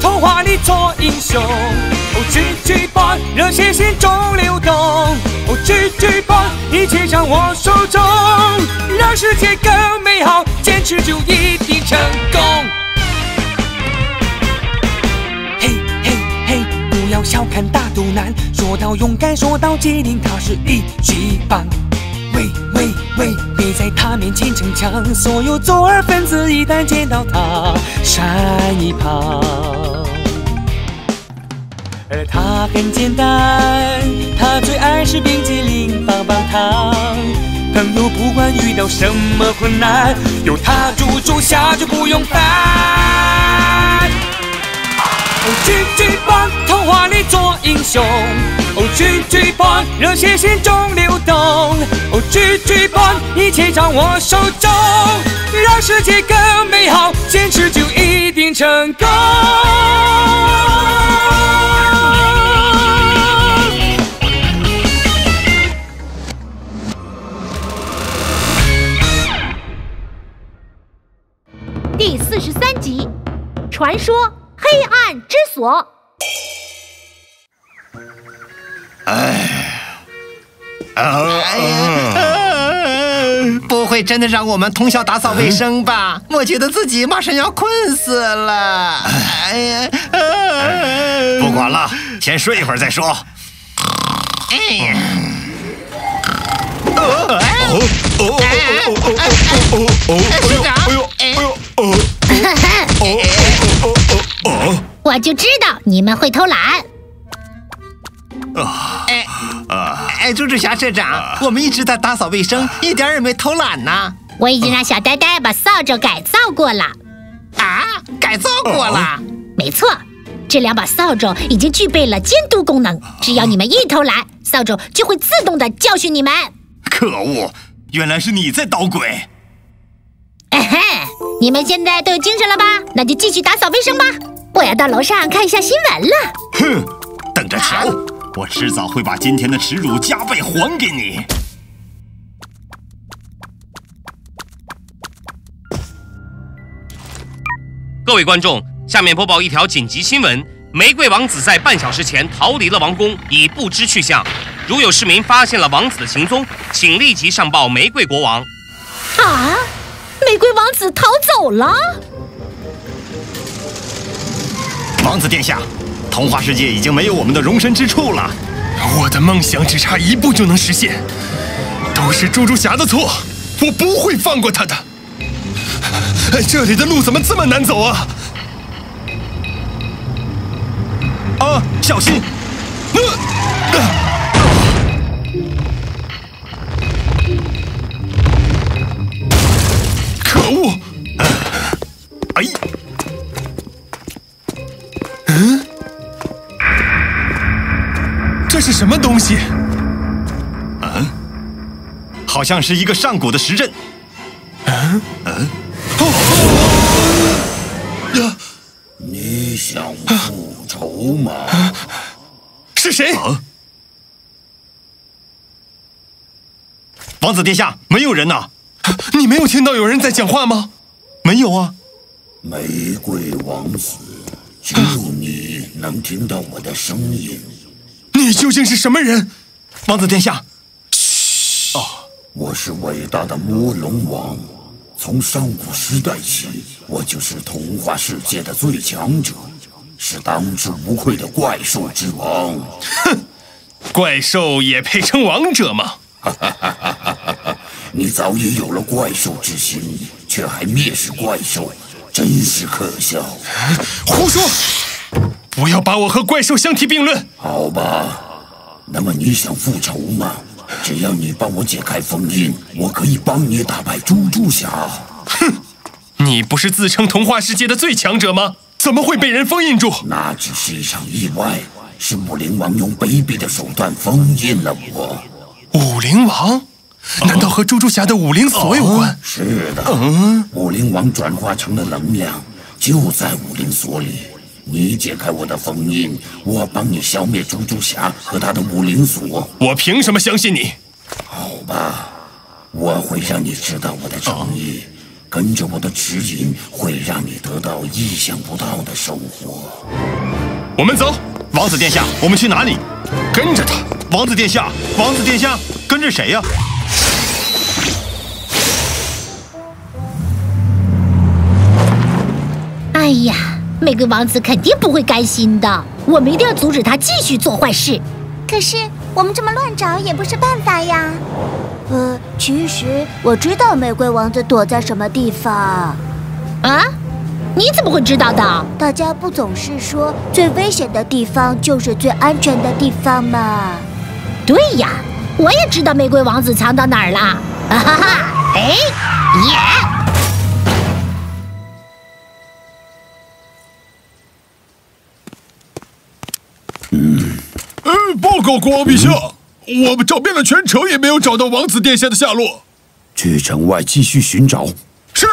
童话里做英雄。哦，G G Boy，热血心中流动。哦，G G Boy，一切掌握手中，让世界更美好，坚持就一定成功。嘿嘿嘿，不要小看大肚腩，说到勇敢，说到机灵，他是一级棒。别在他面前逞强，所有左耳分子一旦见到他，闪一旁。而他很简单，他最爱吃冰激凌、棒棒糖。朋友不管遇到什么困难，有他助手下就不用烦。哦，G G Boy，童话里做英雄。哦，G G Boy，热血心中流动。哦，G G Boy，一切掌握手中，让世界更美好，坚持就一定成功。第四十三集，传说黑暗之锁。哎呀，不会真的让我们通宵打扫卫生吧？我觉得自己马上要困死了。哎呀，不管了，先睡一会儿再说。哎呀，哦哦哦哦哦哦哦哦哦，哎呦哦哦哦我就知道你们会偷懒。哎，猪猪侠社长，我们一直在打扫卫生，一点儿也没偷懒呢。我已经让小呆呆把扫帚改造过了。啊，改造过了。没错，这两把扫帚已经具备了监督功能，只要你们一偷懒，扫帚就会自动的教训你们。可恶，原来是你在捣鬼！哎嘿，你们现在都有精神了吧？那就继续打扫卫生吧。我要到楼上看一下新闻了。哼，等着瞧，我迟早会把今天的耻辱加倍还给你。各位观众，下面播报一条紧急新闻：玫瑰王子在半小时前逃离了王宫，已不知去向。如有市民发现了王子的行踪，请立即上报玫瑰国王。啊，玫瑰王子逃走了。王子殿下，童话世界已经没有我们的容身之处了。我的梦想只差一步就能实现，都是猪猪侠的错，我不会放过他的。这里的路怎么这么难走啊？啊，小心！呃呃可恶！哎，是什么东西？嗯好像是一个上古的石阵。嗯嗯。呀你想复仇吗？是谁？王子殿下，没有人呐。你没有听到有人在讲话吗？没有啊。玫瑰王子，只有你能听到我的声音。你究竟是什么人？王子殿下，我是伟大的魔龙王，从上古时代起，我就是童话世界的最强者，是当之无愧的怪兽之王。哼怪兽也配称王者吗？哈哈哈哈哈你早已有了怪兽之心，却还蔑视怪兽，真是可笑。胡说！不要把我和怪兽相提并论。好吧，那么你想复仇吗？只要你帮我解开封印，我可以帮你打败猪猪侠。哼你不是自称童话世界的最强者吗？怎么会被人封印住？那只是一场意外，是武灵王用卑鄙的手段封印了我。武灵王？难道和猪猪侠的武灵锁有关？是的，嗯武灵王转化成了能量，就在武灵锁里。你解开我的封印，我帮你消灭猪猪侠和他的武灵锁。我凭什么相信你？好吧，我会让你知道我的诚意。跟着我的指引，会让你得到意想不到的收获。我们走，王子殿下，我们去哪里？跟着他。王子殿下，王子殿下，跟着谁呀？哎呀，玫瑰王子肯定不会甘心的，我们一定要阻止他继续做坏事。可是我们这么乱找也不是办法呀。呃，其实我知道玫瑰王子躲在什么地方。啊？你怎么会知道的？大家不总是说最危险的地方就是最安全的地方吗？对呀，我也知道玫瑰王子藏到哪儿了。啊哈哈！哎，耶！报告国王陛下，我们找遍了全城，也没有找到王子殿下的下落。去城外继续寻找。是。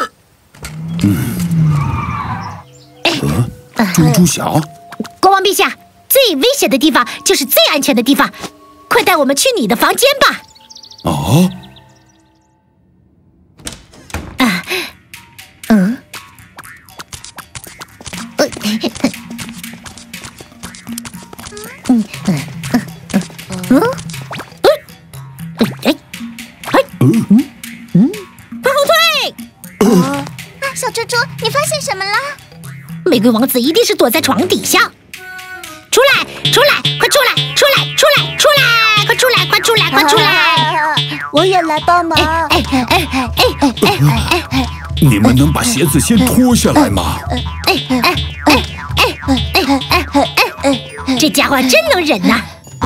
嗯呃，猪猪侠，国王陛下，最危险的地方就是最安全的地方，快带我们去你的房间吧。啊，啊，嗯，呃，嗯嗯，哎哎哎，嗯嗯嗯，快后退！啊，小猪猪，你发现什么了？玫瑰王子一定是躲在床底下。出来，出来，快出来，出来，出来，出来，快出来，快出来，快出来！我也来帮忙。哎哎哎哎哎哎哎！你们能把鞋子先脱下来吗？哎哎哎哎哎哎哎哎！这家伙真能忍呐！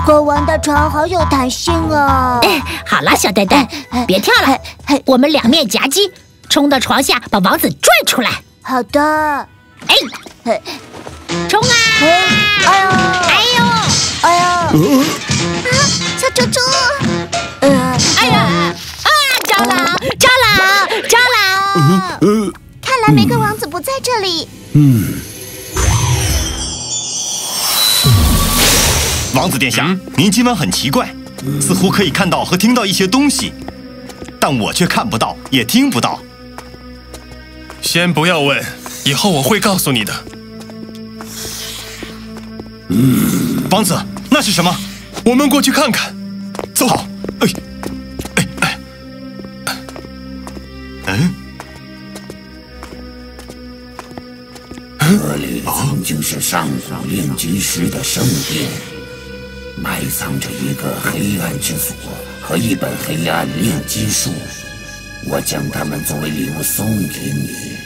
国王的床好有弹性哦。哎，好了，小呆呆，别跳了，我们两面夹击，冲到床下，把王子拽出来。好的。哎，冲啊！哎呦！哎呦！哎呦！啊，小猪猪！呃，哎呀！啊，蟑螂！蟑螂！蟑螂！呃，看来玫瑰王子不在这里。嗯，王子殿下，您今晚很奇怪，似乎可以看到和听到一些东西，但我却看不到，也听不到。先不要问，以后我会告诉你的。王子，那是什么？我们过去看看。走。好。哎，哎哎，嗯，这里曾经是上古炼金师的圣殿，埋藏着一个黑暗之锁和一本黑暗炼金术。我将它们作为礼物送给你。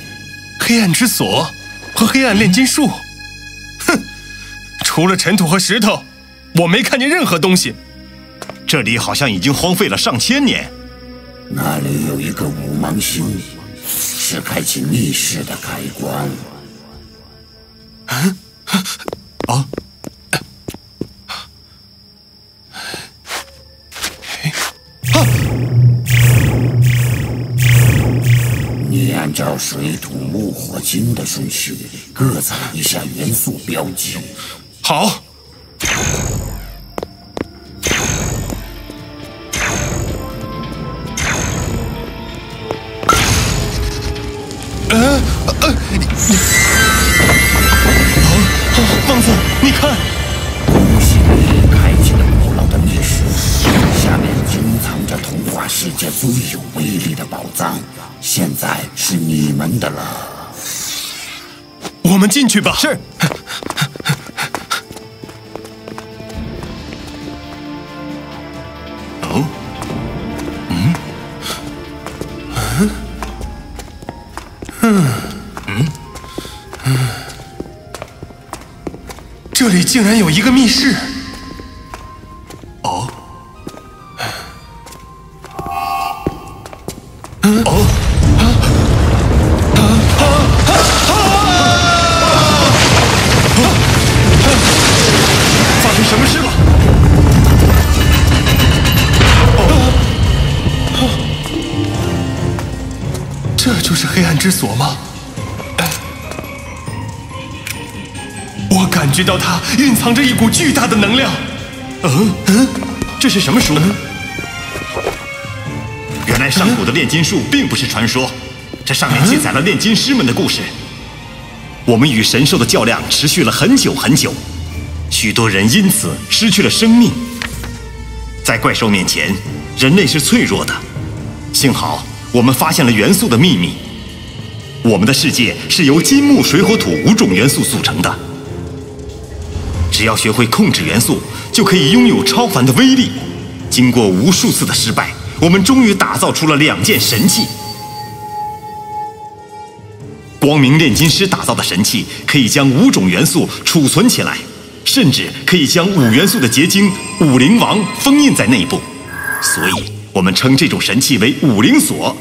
黑暗之锁和黑暗炼金术，哼，除了尘土和石头，我没看见任何东西。这里好像已经荒废了上千年。那里有一个五芒星，是开启密室的开关。啊！照水土木火金的顺序各踩一下元素标记。好。进去吧。是。哦，嗯，嗯，嗯，嗯，嗯，这里竟然有一个密室。就是黑暗之锁吗？哎我感觉到它蕴藏着一股巨大的能量。嗯嗯，这是什么书？原来上古的炼金术并不是传说，这上面记载了炼金师们的故事。我们与神兽的较量持续了很久很久，许多人因此失去了生命。在怪兽面前，人类是脆弱的。幸好我们发现了元素的秘密。我们的世界是由金木水火土五种元素组成的。只要学会控制元素，就可以拥有超凡的威力。经过无数次的失败，我们终于打造出了两件神器。光明炼金师打造的神器可以将五种元素储存起来，甚至可以将五元素的结晶武灵王封印在内部，所以我们称这种神器为武灵锁。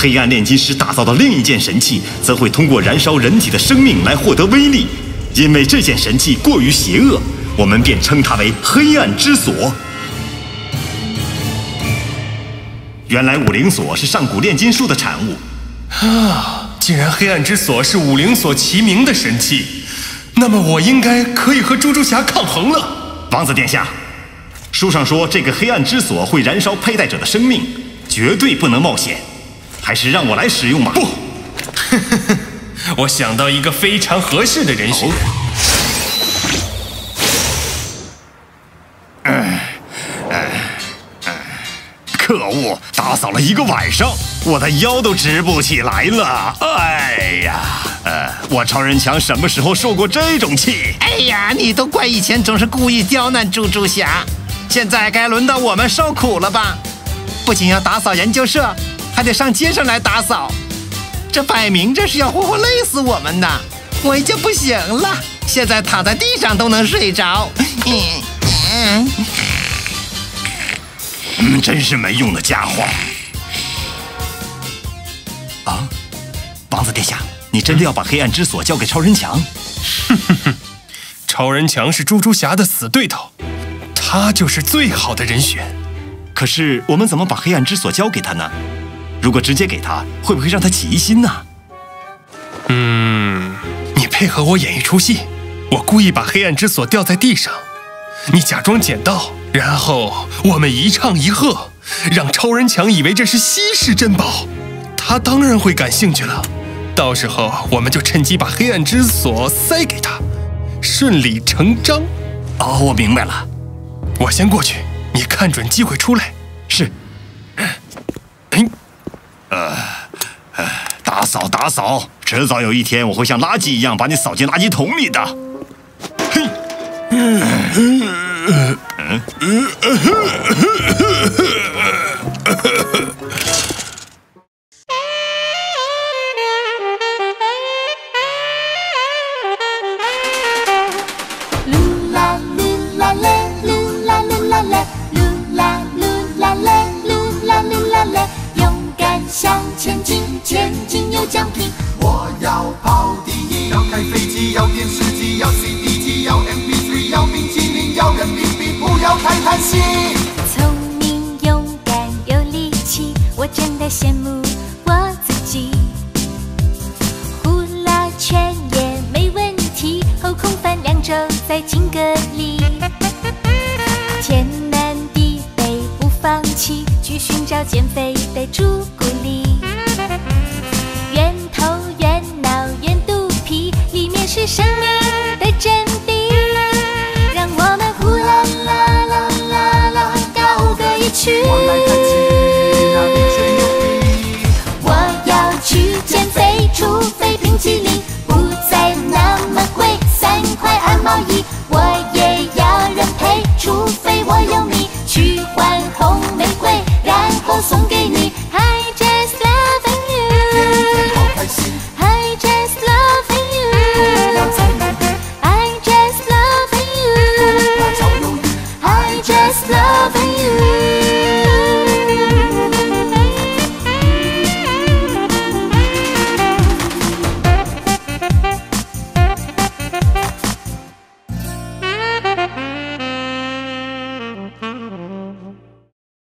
黑暗炼金师打造的另一件神器，则会通过燃烧人体的生命来获得威力。因为这件神器过于邪恶，我们便称它为黑暗之锁。原来武灵锁是上古炼金术的产物。啊！既然黑暗之锁是武灵锁齐名的神器，那么我应该可以和猪猪侠抗衡了。王子殿下，书上说这个黑暗之锁会燃烧佩戴者的生命，绝对不能冒险。还是让我来使用吧。不，我想到一个非常合适的人选。哎哎哎！可恶，打扫了一个晚上，我的腰都直不起来了。哎呀，呃，我超人强什么时候受过这种气？哎呀，你都怪以前总是故意刁难猪猪侠，现在该轮到我们受苦了吧？不仅要打扫研究社。还得上街上来打扫，这摆明着是要活活累死我们的。我已经不行了，现在躺在地上都能睡着。嗯嗯，真是没用的家伙。啊，王子殿下，你真的要把黑暗之锁交给超人强？哼哼哼，超人强是猪猪侠的死对头，他就是最好的人选。可是我们怎么把黑暗之锁交给他呢？如果直接给他，会不会让他起疑心呢？嗯，你配合我演一出戏，我故意把黑暗之锁掉在地上，你假装捡到，然后我们一唱一和，让超人强以为这是稀世珍宝，他当然会感兴趣了。到时候我们就趁机把黑暗之锁塞给他，顺理成章。哦，我明白了，我先过去，你看准机会出来。是。呃，打扫打扫，迟早有一天我会像垃圾一样把你扫进垃圾桶里的。嘿，嗯嗯聪